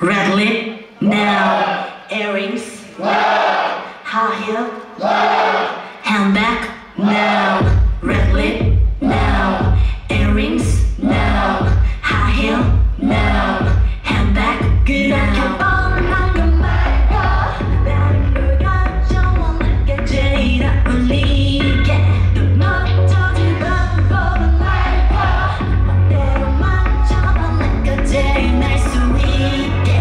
red lip, nail, earrings, high heel, nice to meet